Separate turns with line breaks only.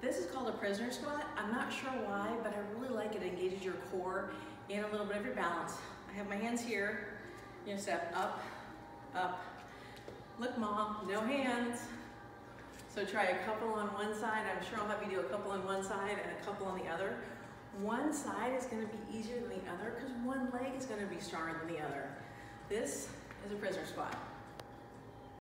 This is called a prisoner squat. I'm not sure why, but I really like it. It engages your core and a little bit of your balance. I have my hands here. You step up, up. Look, mom, no hands. So try a couple on one side. I'm sure I'll have you do a couple on one side and a couple on the other. One side is gonna be easier than the other because one leg is gonna be stronger than the other. This is a prisoner squat.